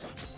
you